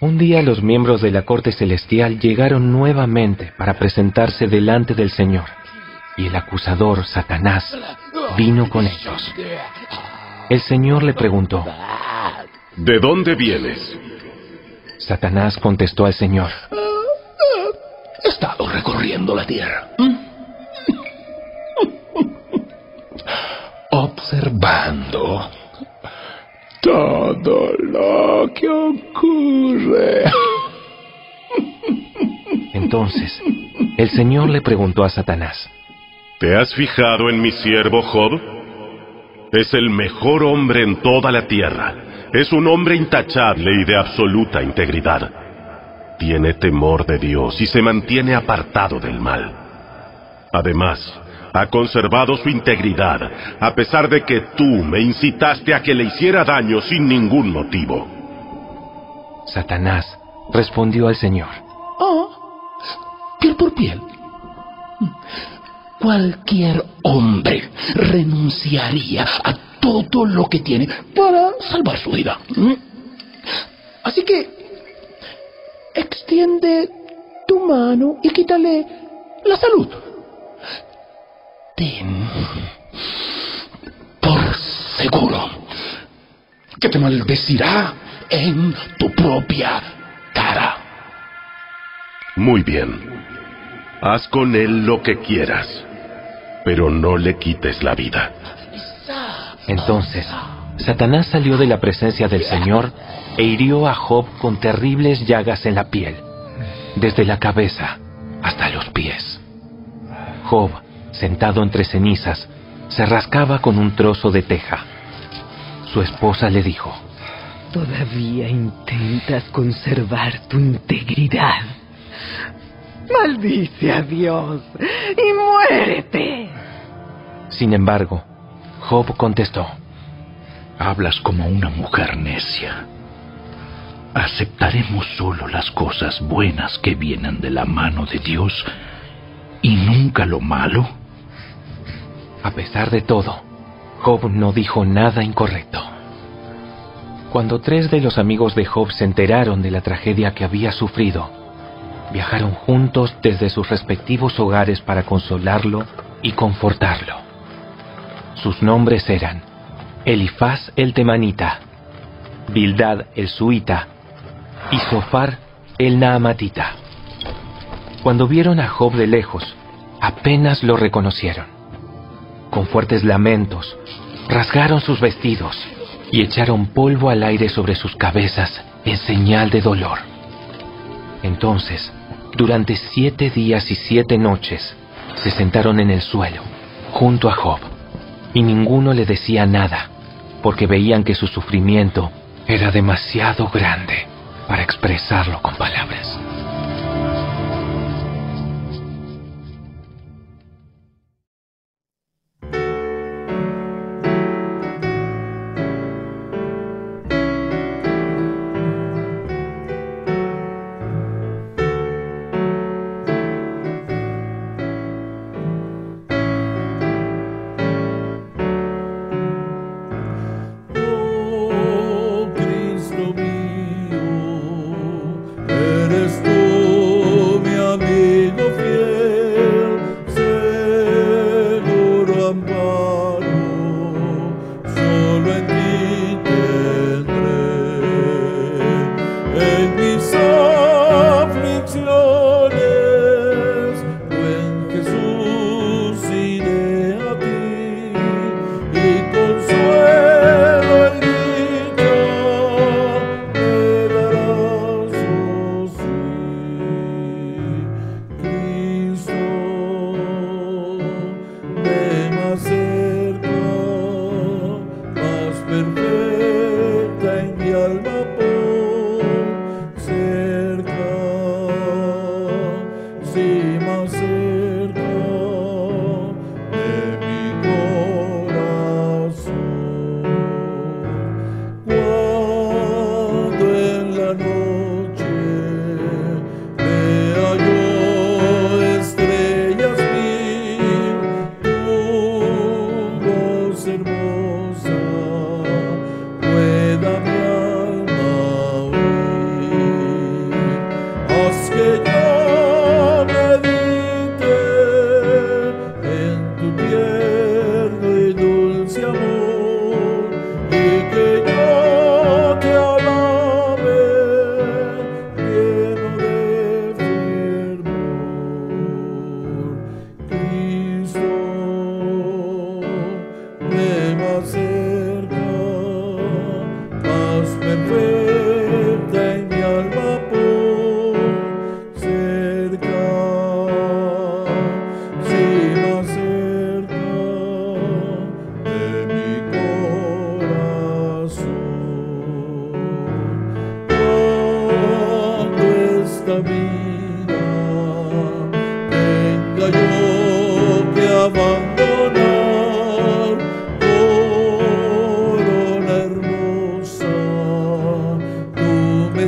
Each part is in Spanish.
Un día los miembros de la corte celestial llegaron nuevamente para presentarse delante del Señor, y el acusador, Satanás, vino con ellos. El Señor le preguntó, ¿De dónde vienes? Satanás contestó al Señor, He estado recorriendo la tierra. Observando todo lo que ocurre. Entonces, el Señor le preguntó a Satanás, ¿Te has fijado en mi siervo Job? Es el mejor hombre en toda la tierra. Es un hombre intachable y de absoluta integridad. Tiene temor de Dios y se mantiene apartado del mal. Además, ha conservado su integridad, a pesar de que tú me incitaste a que le hiciera daño sin ningún motivo. Satanás respondió al Señor, Ah, piel por piel. Cualquier hombre renunciaría a todo lo que tiene para salvar su vida. ¿Mm? Así que, extiende tu mano y quítale la salud. Ten por seguro que te maldecirá en tu propia cara. Muy bien. Haz con él lo que quieras, pero no le quites la vida. Entonces, Satanás salió de la presencia del Señor e hirió a Job con terribles llagas en la piel, desde la cabeza hasta los pies. Job, sentado entre cenizas, se rascaba con un trozo de teja. Su esposa le dijo, Todavía intentas conservar tu integridad. Maldice a Dios y muérete. sin embargo, Job contestó, Hablas como una mujer necia. Aceptaremos solo las cosas buenas que vienen de la mano de Dios y nunca lo malo. A pesar de todo, Job no dijo nada incorrecto. Cuando tres de los amigos de Job se enteraron de la tragedia que había sufrido, viajaron juntos desde sus respectivos hogares para consolarlo y confortarlo. Sus nombres eran Elifaz el temanita, Bildad el suita y Sofar el naamatita. Cuando vieron a Job de lejos, apenas lo reconocieron. Con fuertes lamentos, rasgaron sus vestidos y echaron polvo al aire sobre sus cabezas en señal de dolor. Entonces, durante siete días y siete noches, se sentaron en el suelo, junto a Job, y ninguno le decía nada, porque veían que su sufrimiento era demasiado grande para expresarlo con palabras.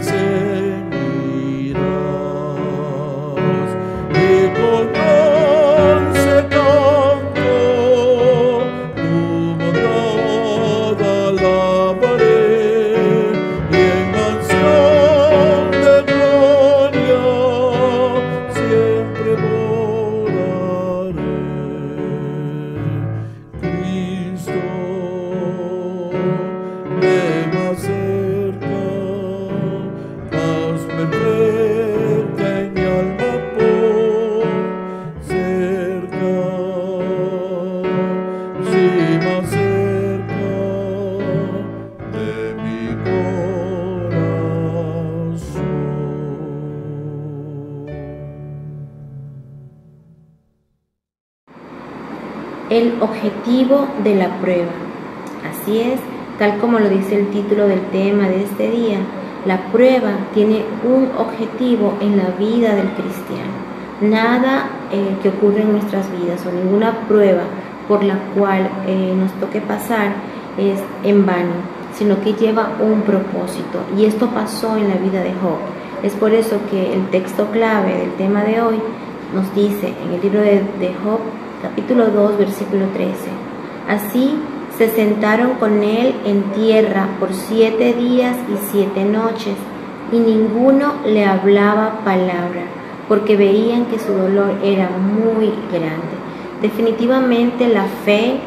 Tú objetivo de la prueba. Así es, tal como lo dice el título del tema de este día, la prueba tiene un objetivo en la vida del cristiano. Nada eh, que ocurre en nuestras vidas o ninguna prueba por la cual eh, nos toque pasar es en vano, sino que lleva un propósito. Y esto pasó en la vida de Job. Es por eso que el texto clave del tema de hoy nos dice en el libro de, de Job, capítulo 2, versículo 13. Así se sentaron con él en tierra por siete días y siete noches, y ninguno le hablaba palabra, porque veían que su dolor era muy grande. Definitivamente la fe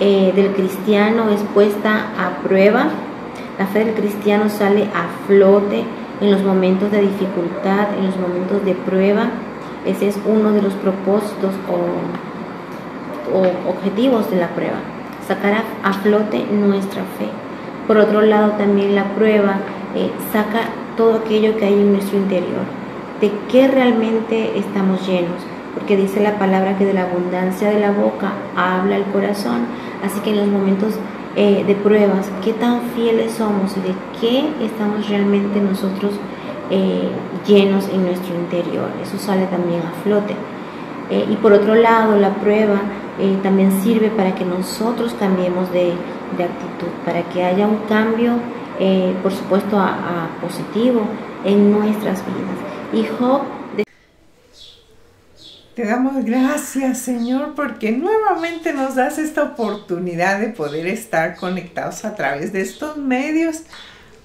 eh, del cristiano es puesta a prueba, la fe del cristiano sale a flote en los momentos de dificultad, en los momentos de prueba. Ese es uno de los propósitos o, o objetivos de la prueba, sacar a, flote nuestra fe. Por otro lado, también la prueba eh, saca todo aquello que hay en nuestro interior, de qué realmente estamos llenos, porque dice la palabra que de la abundancia de la boca habla el corazón, así que en los momentos eh, de pruebas, qué tan fieles somos y de qué estamos realmente nosotros eh, llenos en nuestro interior. Eso sale también a flote. Y por otro lado, la prueba eh, también sirve para que nosotros cambiemos de, de actitud, para que haya un cambio, eh, por supuesto, a, positivo en nuestras vidas. Y Job te damos gracias, Señor, porque nuevamente nos das esta oportunidad de poder estar conectados a través de estos medios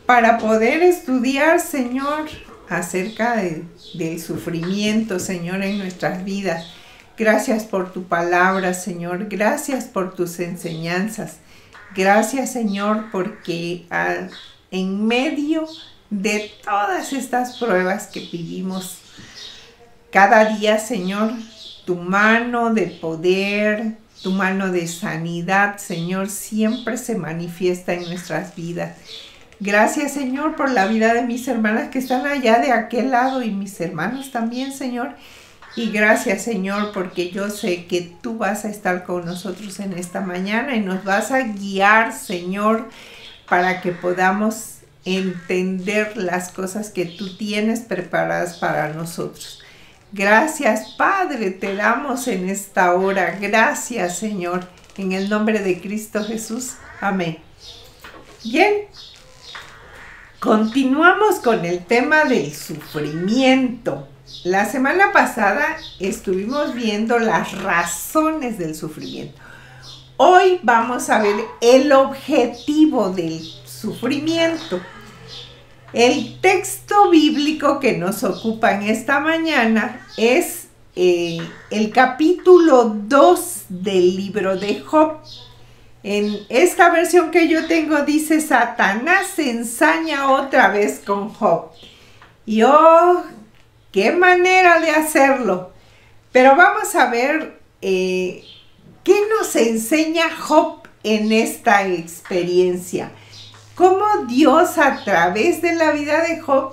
para poder estudiar, Señor, acerca de, del sufrimiento, Señor, en nuestras vidas. Gracias por tu palabra, Señor. Gracias por tus enseñanzas. Gracias, Señor, porque ah, en medio de todas estas pruebas que vivimos cada día, Señor, tu mano de poder, tu mano de sanidad, Señor, siempre se manifiesta en nuestras vidas. Gracias, Señor, por la vida de mis hermanas que están allá de aquel lado y mis hermanos también, Señor. Y gracias, Señor, porque yo sé que tú vas a estar con nosotros en esta mañana y nos vas a guiar, Señor, para que podamos entender las cosas que tú tienes preparadas para nosotros. Gracias, Padre, te damos en esta hora. Gracias, Señor, en el nombre de Cristo Jesús. Amén. Bien, continuamos con el tema del sufrimiento. La semana pasada estuvimos viendo las razones del sufrimiento. Hoy vamos a ver el objetivo del sufrimiento. El texto bíblico que nos ocupa en esta mañana es eh, el capítulo 2 del libro de Job. En esta versión que yo tengo dice, Satanás ensaña otra vez con Job. Y oh, qué manera de hacerlo. Pero vamos a ver eh, qué nos enseña Job en esta experiencia cómo Dios a través de la vida de Job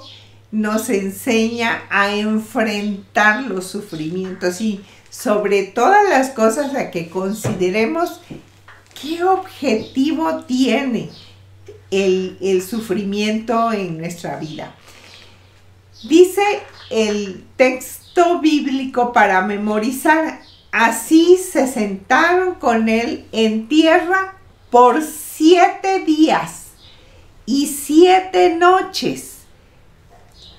nos enseña a enfrentar los sufrimientos y sobre todas las cosas a que consideremos qué objetivo tiene el, el sufrimiento en nuestra vida. Dice el texto bíblico para memorizar, así se sentaron con él en tierra por siete días y siete noches.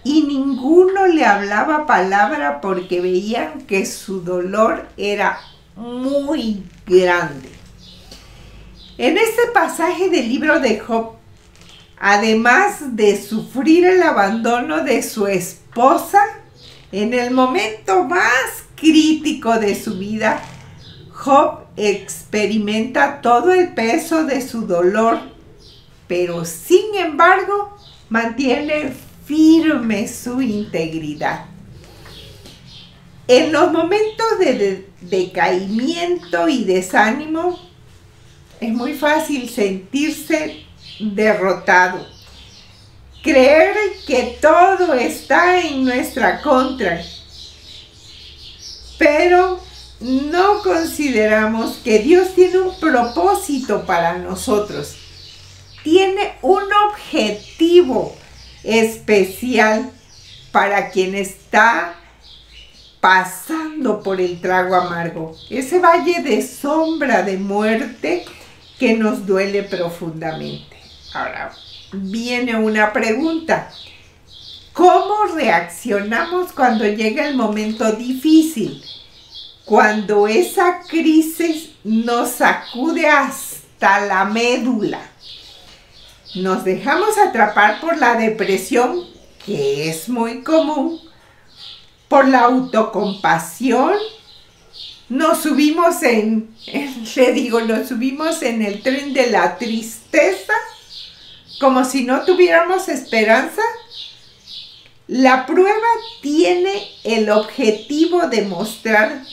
Y ninguno le hablaba palabra porque veían que su dolor era muy grande. En este pasaje del libro de Job, además de sufrir el abandono de su esposa, en el momento más crítico de su vida, Job experimenta todo el peso de su dolor, pero sin embargo mantiene firme su integridad. En los momentos de decaimiento y desánimo, es muy fácil sentirse derrotado, creer que todo está en nuestra contra, pero no consideramos que Dios tiene un propósito para nosotros, tiene un objetivo especial para quien está pasando por el trago amargo, ese valle de sombra de muerte que nos duele profundamente. Ahora viene una pregunta. ¿Cómo reaccionamos cuando llega el momento difícil? Cuando esa crisis nos sacude hasta la médula. Nos dejamos atrapar por la depresión, que es muy común, por la autocompasión. Nos subimos en, le digo, nos subimos en el tren de la tristeza, como si no tuviéramos esperanza. La prueba tiene el objetivo de mostrar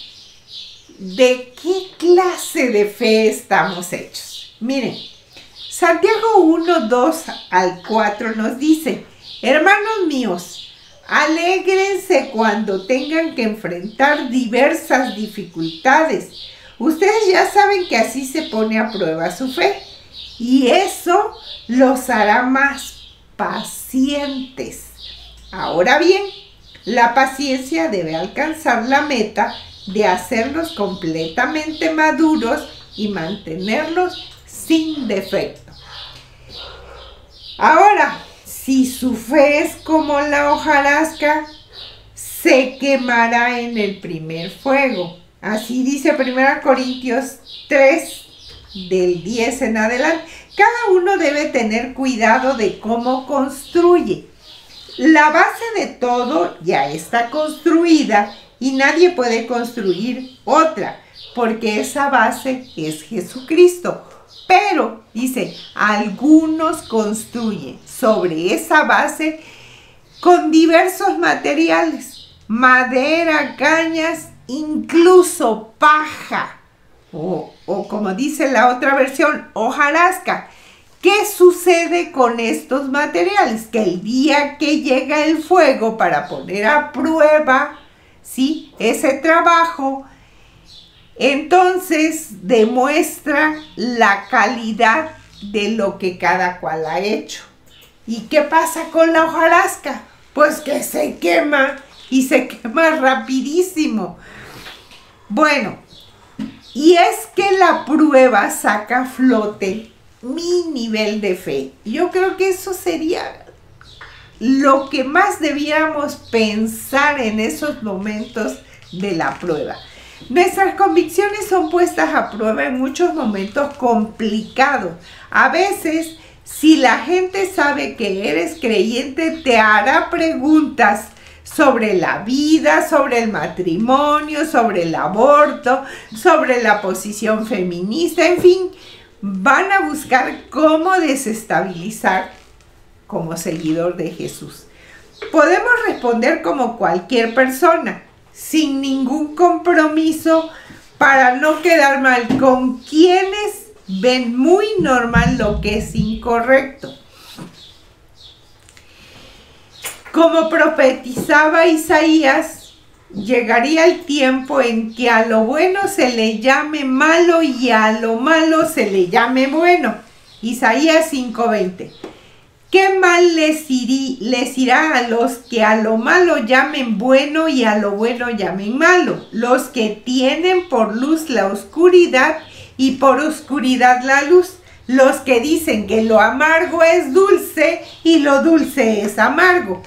de qué clase de fe estamos hechos. Miren, Santiago 1, 2 al 4 nos dice, hermanos míos, alégrense cuando tengan que enfrentar diversas dificultades. Ustedes ya saben que así se pone a prueba su fe y eso los hará más pacientes. Ahora bien, la paciencia debe alcanzar la meta de hacerlos completamente maduros y mantenerlos sin defecto. Ahora, si su fe es como la hojarasca, se quemará en el primer fuego. Así dice 1 Corintios 3, del 10 en adelante. Cada uno debe tener cuidado de cómo construye. La base de todo ya está construida y nadie puede construir otra, porque esa base es Jesucristo. Pero, dice, algunos construyen sobre esa base con diversos materiales, madera, cañas, incluso paja, o, o como dice la otra versión, hojarasca. ¿Qué sucede con estos materiales? Que el día que llega el fuego para poner a prueba ¿sí? ese trabajo, entonces demuestra la calidad de lo que cada cual ha hecho. ¿Y qué pasa con la hojarasca? Pues que se quema y se quema rapidísimo. Bueno, y es que la prueba saca a flote mi nivel de fe. Yo creo que eso sería lo que más debíamos pensar en esos momentos de la prueba. Nuestras convicciones son puestas a prueba en muchos momentos complicados. A veces, si la gente sabe que eres creyente, te hará preguntas sobre la vida, sobre el matrimonio, sobre el aborto, sobre la posición feminista, en fin, van a buscar cómo desestabilizar como seguidor de Jesús. Podemos responder como cualquier persona, sin ningún compromiso, para no quedar mal con quienes ven muy normal lo que es incorrecto. Como profetizaba Isaías, llegaría el tiempo en que a lo bueno se le llame malo y a lo malo se le llame bueno. Isaías 5:20. ¿Qué mal les, irá a los que a lo malo llamen bueno y a lo bueno llamen malo? Los que tienen por luz la oscuridad y por oscuridad la luz. Los que dicen que lo amargo es dulce y lo dulce es amargo.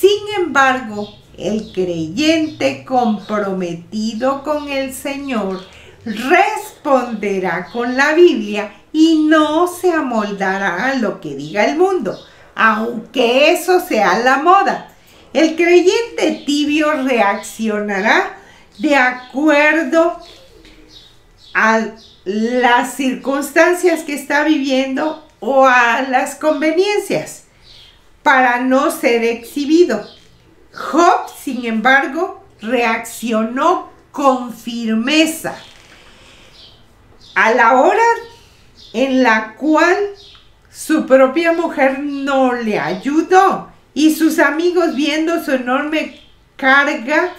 Sin embargo, el creyente comprometido con el Señor responderá con la Biblia y no se amoldará a lo que diga el mundo, aunque eso sea la moda. El creyente tibio reaccionará de acuerdo a las circunstancias que está viviendo o a las conveniencias para no ser exhibido. Job, sin embargo, reaccionó con firmeza a la hora en la cual su propia mujer no le ayudó y sus amigos viendo su enorme carga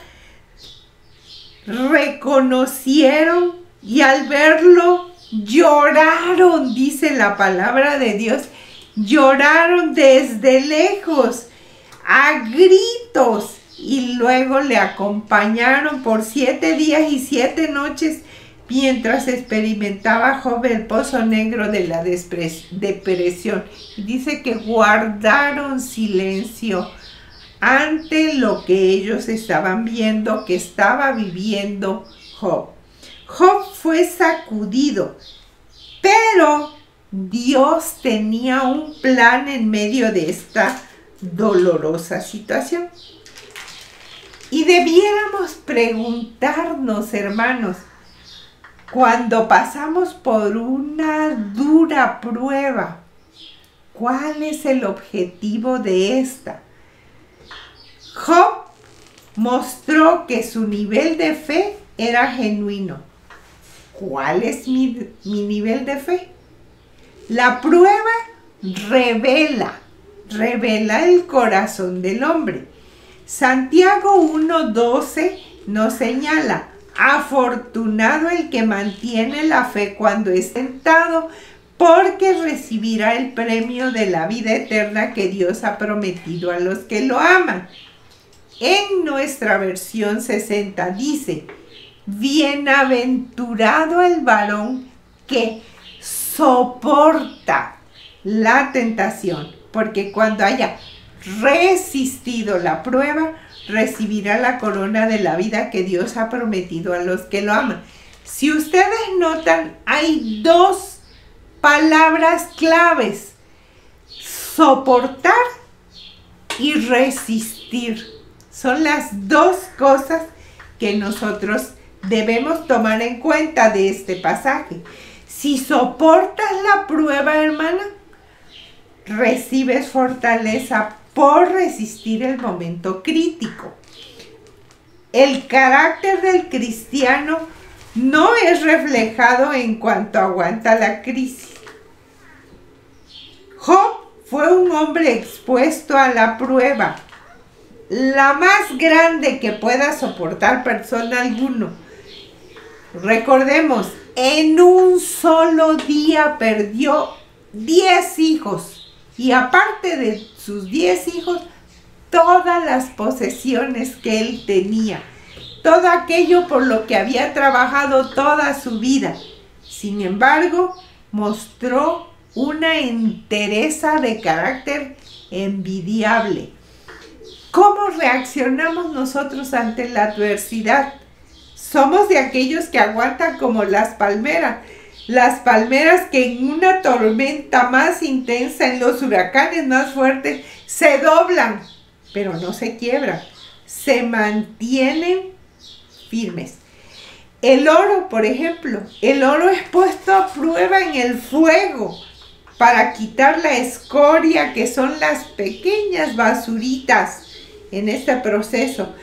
reconocieron y al verlo lloraron, dice la palabra de Dios, lloraron desde lejos a gritos y luego le acompañaron por siete días y siete noches mientras experimentaba Job el pozo negro de la depresión. Dice que guardaron silencio ante lo que ellos estaban viendo que estaba viviendo Job. Job fue sacudido, pero Dios tenía un plan en medio de esta dolorosa situación. Y debiéramos preguntarnos, hermanos, cuando pasamos por una dura prueba, ¿cuál es el objetivo de esta? Job mostró que su nivel de fe era genuino. ¿Cuál es mi, mi nivel de fe? La prueba revela, revela el corazón del hombre. Santiago 1.12 nos señala, afortunado el que mantiene la fe cuando es tentado, porque recibirá el premio de la vida eterna que Dios ha prometido a los que lo aman. En nuestra versión 60 dice, bienaventurado el varón que soporta la tentación, porque cuando haya resistido la prueba, recibirá la corona de la vida que Dios ha prometido a los que lo aman. Si ustedes notan, hay dos palabras claves, soportar y resistir. Son las dos cosas que nosotros debemos tomar en cuenta de este pasaje. Si soportas la prueba, hermana, recibes fortaleza por resistir el momento crítico. El carácter del cristiano no es reflejado en cuanto aguanta la crisis. Job fue un hombre expuesto a la prueba, la más grande que pueda soportar persona alguno. Recordemos, en un solo día perdió 10 hijos y aparte de sus 10 hijos, todas las posesiones que él tenía, todo aquello por lo que había trabajado toda su vida. Sin embargo, mostró una entereza de carácter envidiable. ¿Cómo reaccionamos nosotros ante la adversidad? Somos de aquellos que aguantan como las palmeras. Las palmeras que en una tormenta más intensa, en los huracanes más fuertes, se doblan, pero no se quiebran. Se mantienen firmes. El oro, por ejemplo, el oro es puesto a prueba en el fuego para quitar la escoria que son las pequeñas basuritas en este proceso.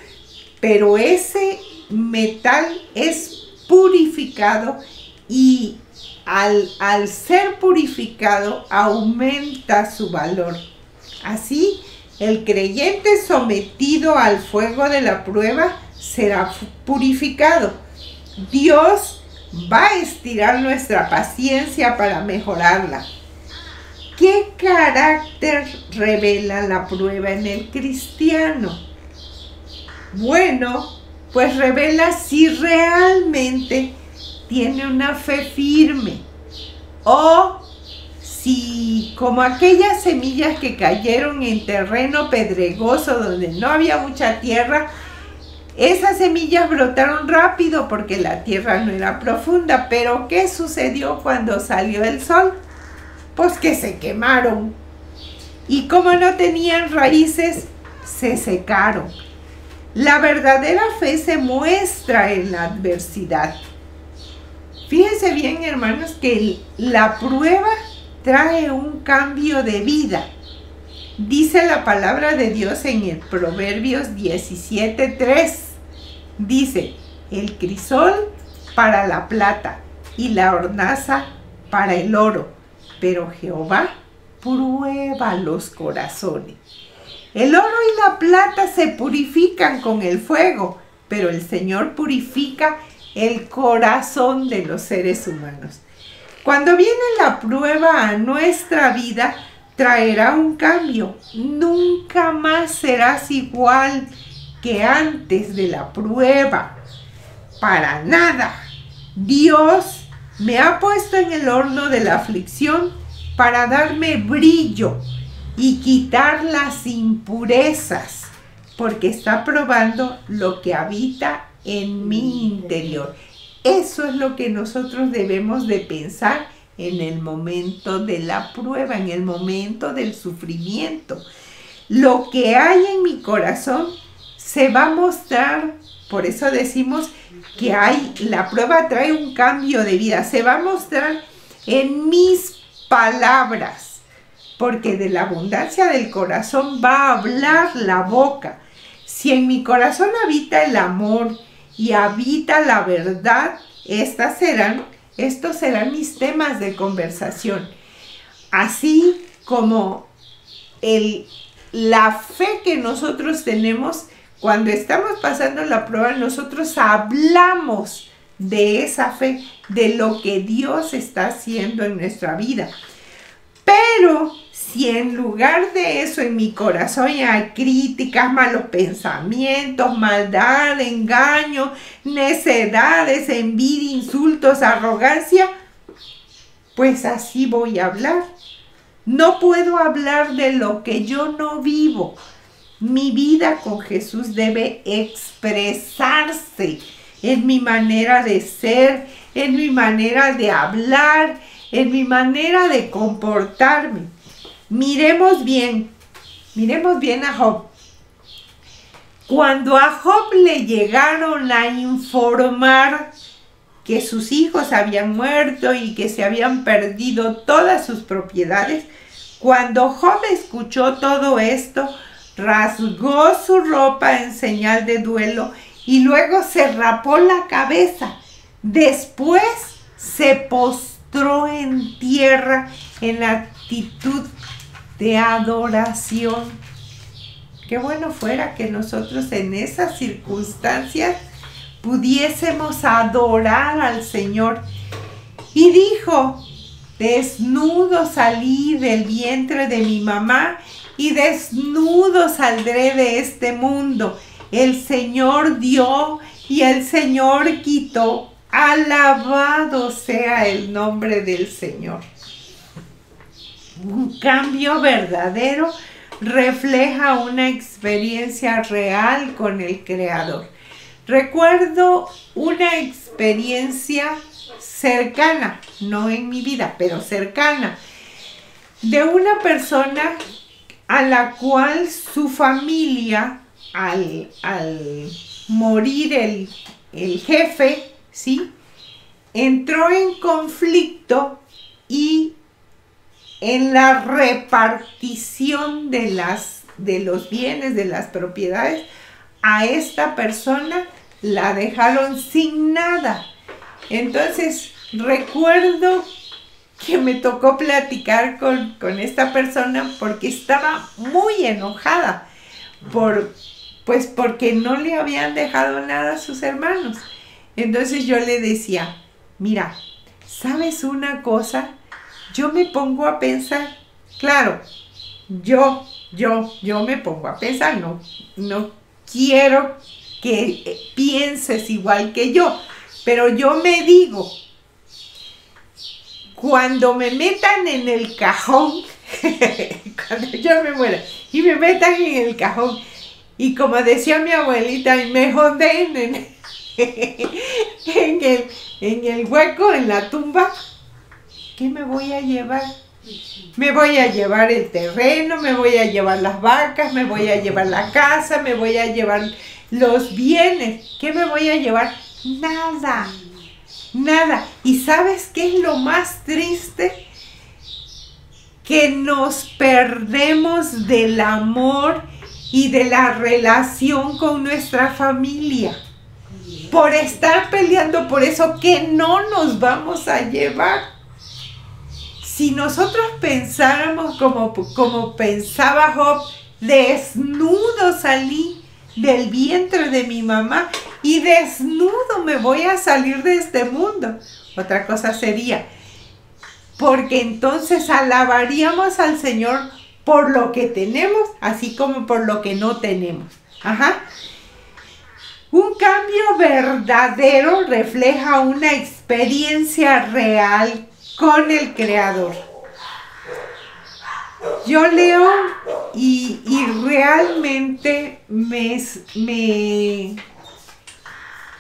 Pero ese metal es purificado y al, al, ser purificado aumenta su valor. Así, el creyente sometido al fuego de la prueba será purificado. Dios va a estirar nuestra paciencia para mejorarla. ¿Qué carácter revela la prueba en el cristiano? Bueno, pues revela si realmente tiene una fe firme o si como aquellas semillas que cayeron en terreno pedregoso donde no había mucha tierra, esas semillas brotaron rápido porque la tierra no era profunda, pero ¿qué sucedió cuando salió el sol? Pues que se quemaron. Y como no tenían raíces, se secaron. La verdadera fe se muestra en la adversidad. Fíjense bien, hermanos, que la prueba trae un cambio de vida. Dice la palabra de Dios en el Proverbios 17:3. Dice, el crisol para la plata y la hornaza para el oro, pero Jehová prueba los corazones. El oro y la plata se purifican con el fuego, pero el Señor purifica el corazón de los seres humanos. Cuando viene la prueba a nuestra vida, traerá un cambio. Nunca más serás igual que antes de la prueba. Para nada. Dios me ha puesto en el horno de la aflicción para darme brillo y quitar las impurezas, porque está probando lo que habita en mi interior. Eso es lo que nosotros debemos de pensar en el momento de la prueba, en el momento del sufrimiento. Lo que hay en mi corazón se va a mostrar, por eso decimos que hay, la prueba trae un cambio de vida, se va a mostrar en mis palabras, porque de la abundancia del corazón va a hablar la boca. Si en mi corazón habita el amor, y habita la verdad, estas serán, estos serán mis temas de conversación. Así como el, la fe que nosotros tenemos cuando estamos pasando la prueba, nosotros hablamos de esa fe, de lo que Dios está haciendo en nuestra vida. Pero si en lugar de eso en mi corazón hay críticas, malos pensamientos, maldad, engaño, necedades, envidia, insultos, arrogancia, pues así voy a hablar. No puedo hablar de lo que yo no vivo. Mi vida con Jesús debe expresarse en mi manera de ser, en mi manera de hablar, en mi manera de comportarme. Miremos bien, miremos bien a Job. Cuando a Job le llegaron a informar que sus hijos habían muerto y que se habían perdido todas sus propiedades, cuando Job escuchó todo esto, rasgó su ropa en señal de duelo y luego se rapó la cabeza. Después se postró en tierra en actitud de adoración. Qué bueno fuera que nosotros en esas circunstancias pudiésemos adorar al Señor. Y dijo, desnudo salí del vientre de mi mamá y desnudo saldré de este mundo. El Señor dio y el Señor quitó. Alabado sea el nombre del Señor un cambio verdadero refleja una experiencia real con el Creador. Recuerdo una experiencia cercana, no en mi vida, pero cercana, de una persona a la cual su familia, al, morir el, el jefe, ¿sí? entró en conflicto y en la repartición de, las, de los bienes, de las propiedades, a esta persona la dejaron sin nada. Entonces, recuerdo que me tocó platicar con, con, esta persona porque estaba muy enojada por pues porque no le habían dejado nada a sus hermanos. Entonces yo le decía, mira, ¿sabes una cosa? Yo me pongo a pensar Claro, yo, yo, yo me pongo a pensar, no, no quiero que eh, pienses igual que yo, pero yo me digo, cuando me metan en el cajón, cuando yo me muera, y me metan en el cajón, y como decía mi abuelita, y me joden en, el, en el hueco, en la tumba, ¿qué me voy a llevar? Me voy a llevar el terreno, me voy a llevar las vacas, me voy a llevar la casa, me voy a llevar los bienes. ¿Qué me voy a llevar? Nada. Nada. ¿Y sabes qué es lo más triste? Que nos perdemos del amor y de la relación con nuestra familia. Por estar peleando por eso que no nos vamos a llevar si nosotros pensáramos como, como pensaba Job, desnudo salí del vientre de mi mamá y desnudo me voy a salir de este mundo. Otra cosa sería, porque entonces alabaríamos al Señor por lo que tenemos, así como por lo que no tenemos. Ajá. Un cambio verdadero refleja una experiencia real con el Creador. Yo leo y, realmente me, me,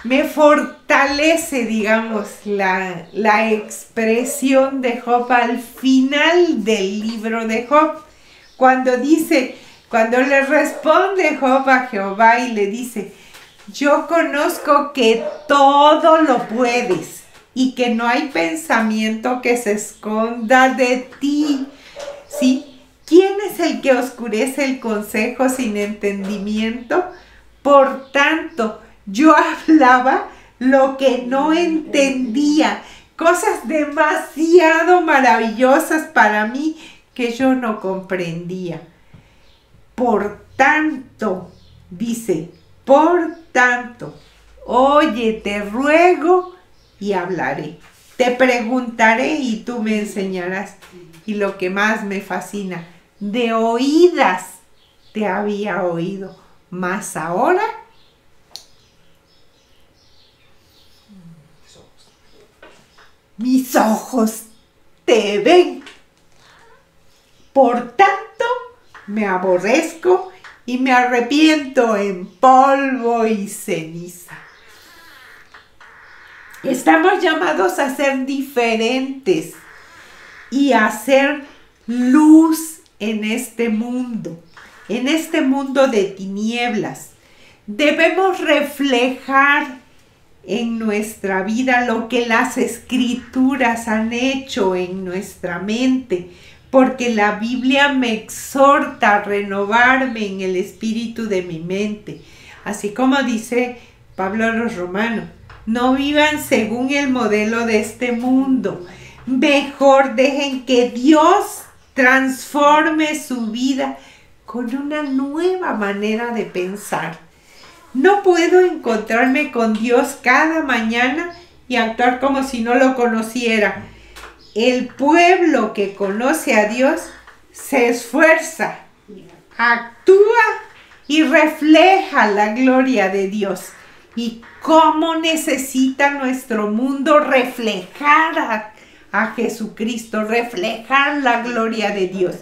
me, fortalece, digamos, la, la expresión de Job al final del libro de Job, cuando dice, cuando le responde Job a Jehová y le dice, yo conozco que todo lo puedes y que no hay pensamiento que se esconda de ti. ¿Sí? ¿Quién es el que oscurece el consejo sin entendimiento? Por tanto, yo hablaba lo que no entendía, cosas demasiado maravillosas para mí que yo no comprendía. Por tanto, dice, por tanto, oye, te ruego y hablaré. Te preguntaré y tú me enseñarás. Y lo que más me fascina, de oídas te había oído, mas ahora mis ojos te ven. Por tanto, me aborrezco y me arrepiento en polvo y ceniza. Estamos llamados a ser diferentes y a ser luz en este mundo, en este mundo de tinieblas. Debemos reflejar en nuestra vida lo que las escrituras han hecho en nuestra mente, porque la Biblia me exhorta a renovarme en el espíritu de mi mente, así como dice Pablo a los romanos no vivan según el modelo de este mundo. Mejor dejen que Dios transforme su vida con una nueva manera de pensar. No puedo encontrarme con Dios cada mañana y actuar como si no lo conociera. El pueblo que conoce a Dios se esfuerza, actúa y refleja la gloria de Dios. Y cómo necesita nuestro mundo reflejar a, Jesucristo, reflejar la gloria de Dios.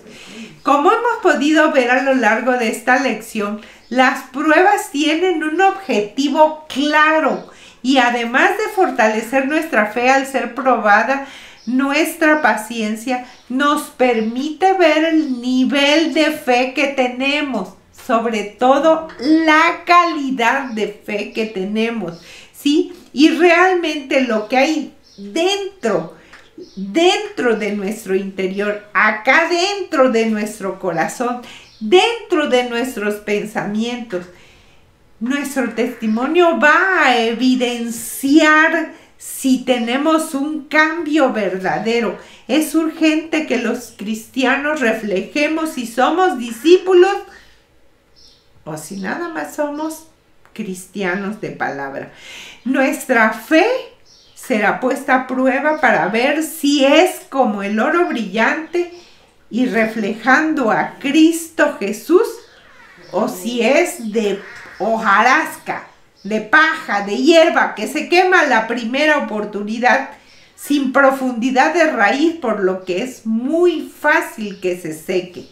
Como hemos podido ver a lo largo de esta lección, las pruebas tienen un objetivo claro y además de fortalecer nuestra fe al ser probada, nuestra paciencia nos permite ver el nivel de fe que tenemos sobre todo la calidad de fe que tenemos, ¿sí? Y realmente lo que hay dentro, dentro de nuestro interior, acá dentro de nuestro corazón, dentro de nuestros pensamientos. Nuestro testimonio va a evidenciar si tenemos un cambio verdadero. Es urgente que los cristianos reflejemos si somos discípulos o si nada más somos cristianos de palabra. Nuestra fe será puesta a prueba para ver si es como el oro brillante y reflejando a Cristo Jesús, o si es de hojarasca, de paja, de hierba que se quema la primera oportunidad sin profundidad de raíz, por lo que es muy fácil que se seque.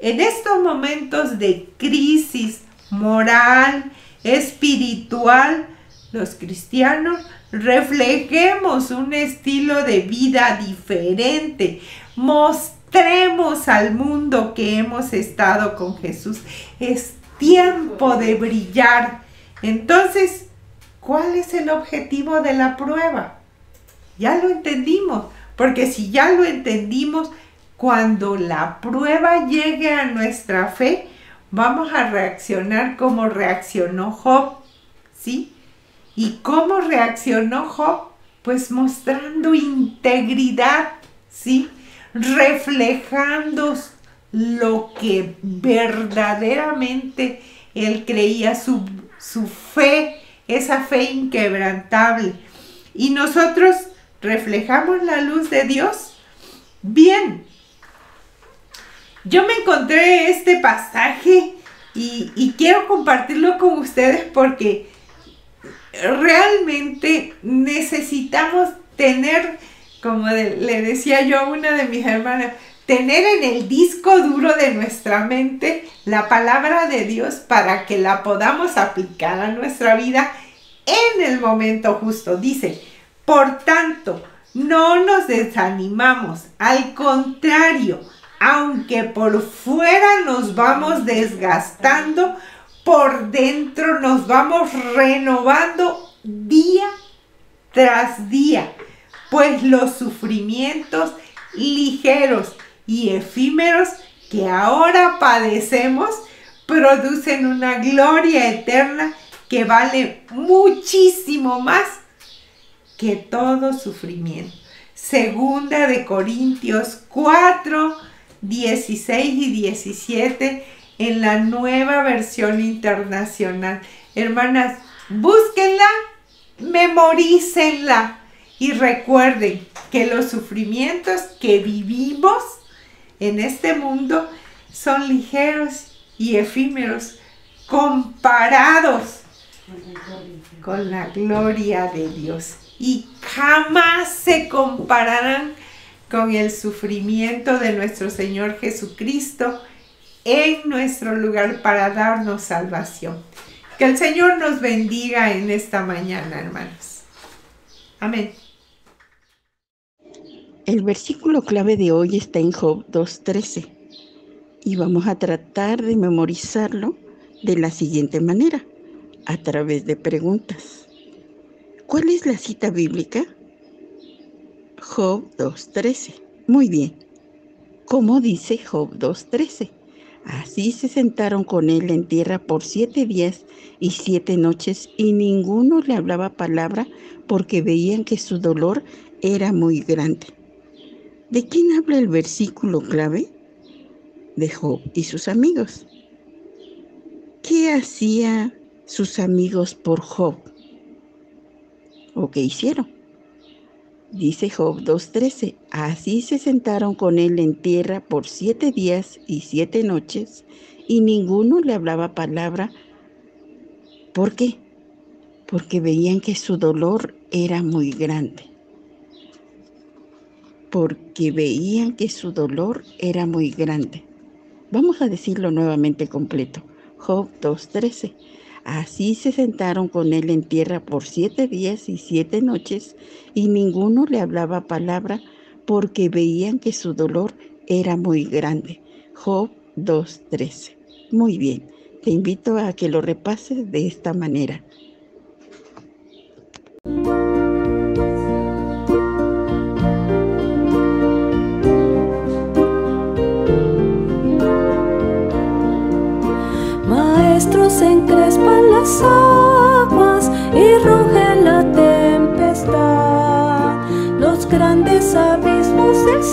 En estos momentos de crisis moral, espiritual, los cristianos reflejemos un estilo de vida diferente, mostremos al mundo que hemos estado con Jesús. Es tiempo de brillar. Entonces, ¿cuál es el objetivo de la prueba? Ya lo entendimos, porque si ya lo entendimos, cuando la prueba llegue a nuestra fe, vamos a reaccionar como reaccionó Job, ¿sí? ¿Y cómo reaccionó Job? Pues mostrando integridad, ¿sí? Reflejando lo que verdaderamente él creía, su, su fe, esa fe inquebrantable. Y nosotros reflejamos la luz de Dios. Bien, yo me encontré este pasaje y, y quiero compartirlo con ustedes porque realmente necesitamos tener, como le decía yo a una de mis hermanas, tener en el disco duro de nuestra mente la palabra de Dios para que la podamos aplicar a nuestra vida en el momento justo. Dice, por tanto, no nos desanimamos, al contrario, aunque por fuera nos vamos desgastando, por dentro nos vamos renovando día tras día, pues los sufrimientos ligeros y efímeros que ahora padecemos producen una gloria eterna que vale muchísimo más que todo sufrimiento. Segunda de Corintios 4, 16 y 17 en la nueva versión internacional. Hermanas, búsquenla, memorícenla y recuerden que los sufrimientos que vivimos en este mundo son ligeros y efímeros comparados con la gloria de Dios y jamás se compararán con el sufrimiento de nuestro Señor Jesucristo en nuestro lugar para darnos salvación. Que el Señor nos bendiga en esta mañana, hermanos. Amén. El versículo clave de hoy está en Job 2.13 y vamos a tratar de memorizarlo de la siguiente manera, a través de preguntas. ¿Cuál es la cita bíblica? Job 2.13. Muy bien. ¿Cómo dice Job 2.13? Así se sentaron con él en tierra por siete días y siete noches, y ninguno le hablaba palabra porque veían que su dolor era muy grande. ¿De quién habla el versículo clave? De Job y sus amigos. ¿Qué hacía sus amigos por Job? ¿O qué hicieron? Dice Job 2.13, así se sentaron con él en tierra por siete días y siete noches, y ninguno le hablaba palabra. ¿Por qué? Porque veían que su dolor era muy grande. Porque veían que su dolor era muy grande. Vamos a decirlo nuevamente completo. Job 2.13. Así se sentaron con él en tierra por siete días y siete noches, y ninguno le hablaba palabra, porque veían que su dolor era muy grande. Job 2.13. Muy bien, te invito a que lo repases de esta manera.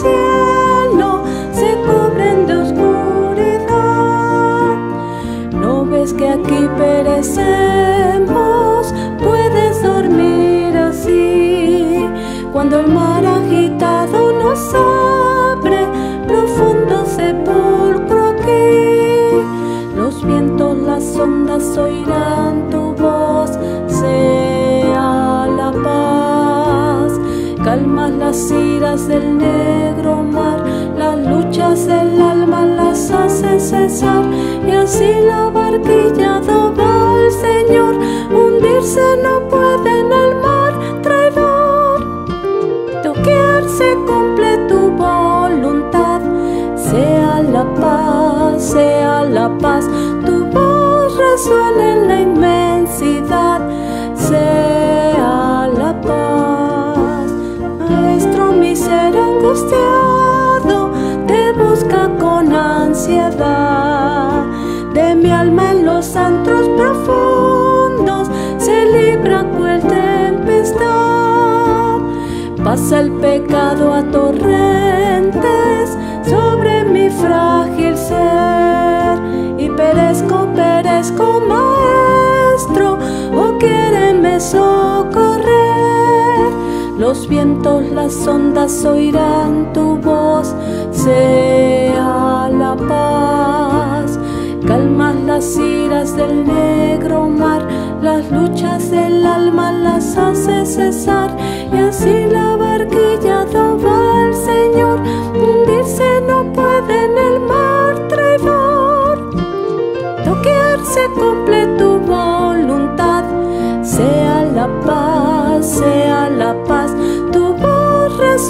cielo se cubren de oscuridad. No ves que aquí perecemos, puedes dormir así. Cuando el mar agitado nos abre, profundo sepulcro aquí. Los vientos, las ondas, soy Calmas las iras del negro mar, las luchas del alma las hace cesar, y así la barquilla dobla al Señor, hundirse no puede en el mar traidor. Doquier se cumple tu voluntad, sea la paz, sea la paz, tu voz resuena en la inmensidad, Pasa el pecado a torrentes sobre mi frágil ser y perezco, perezco, maestro, o quiéreme socorrer. Los vientos, las ondas oirán tu voz, sea la paz. Calmas las iras del negro mar, las luchas del alma las hace cesar, y así la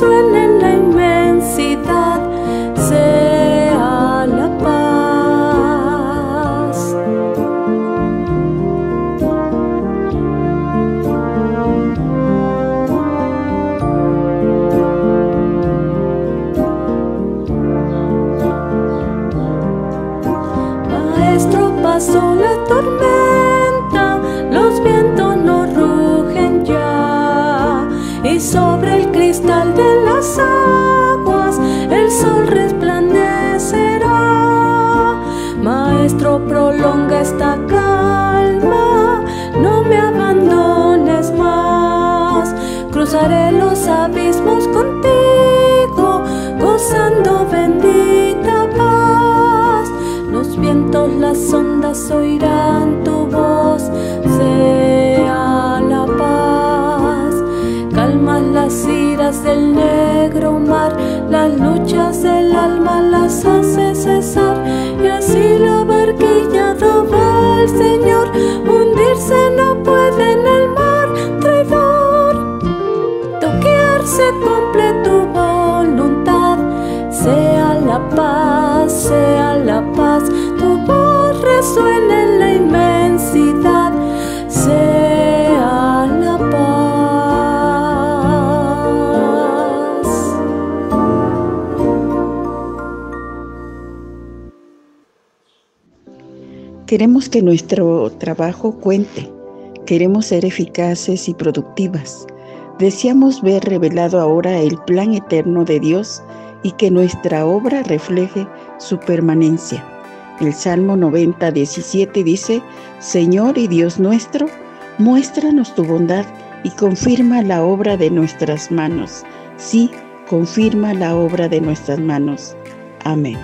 voz las iras del negro mar, las luchas del alma las hace cesar, y así la barquilla va al Señor, hundirse no puede en el mar traidor. Doquier se cumple tu voluntad, sea la paz, sea la Queremos que nuestro trabajo cuente. Queremos ser eficaces y productivas. Deseamos ver revelado ahora el plan eterno de Dios y que nuestra obra refleje su permanencia. El Salmo 90, 17 dice, Señor y Dios nuestro, muéstranos tu bondad y confirma la obra de nuestras manos. Sí, confirma la obra de nuestras manos. Amén.